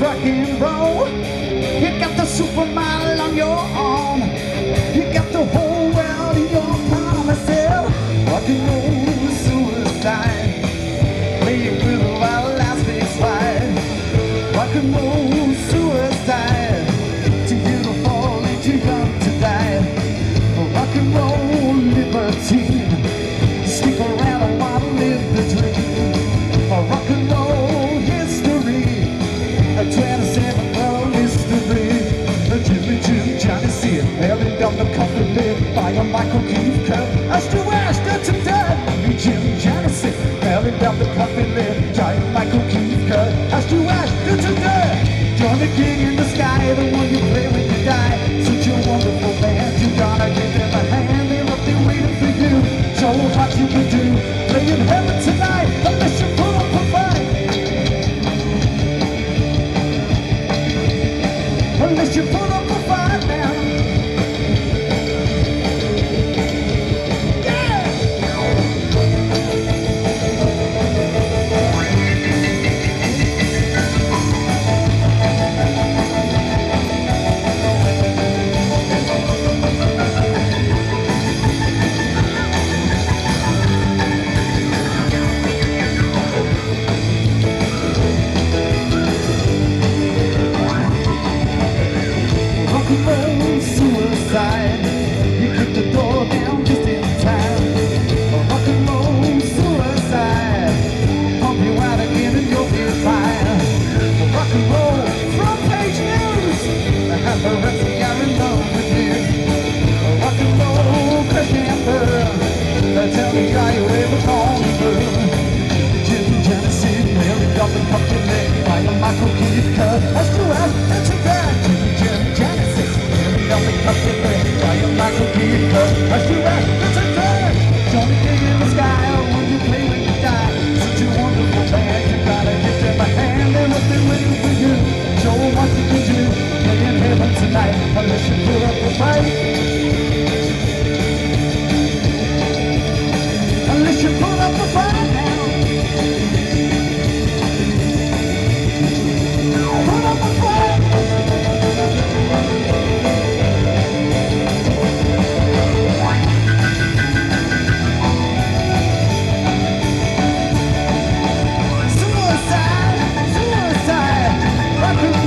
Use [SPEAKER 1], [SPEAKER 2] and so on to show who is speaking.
[SPEAKER 1] rock and roll. You got the supermodel on your arm. You got the whole world in your palm. I said, What rock and roll suicide. playing with a wild last fire. Rock and roll. You're the king in the sky, the one you play Rock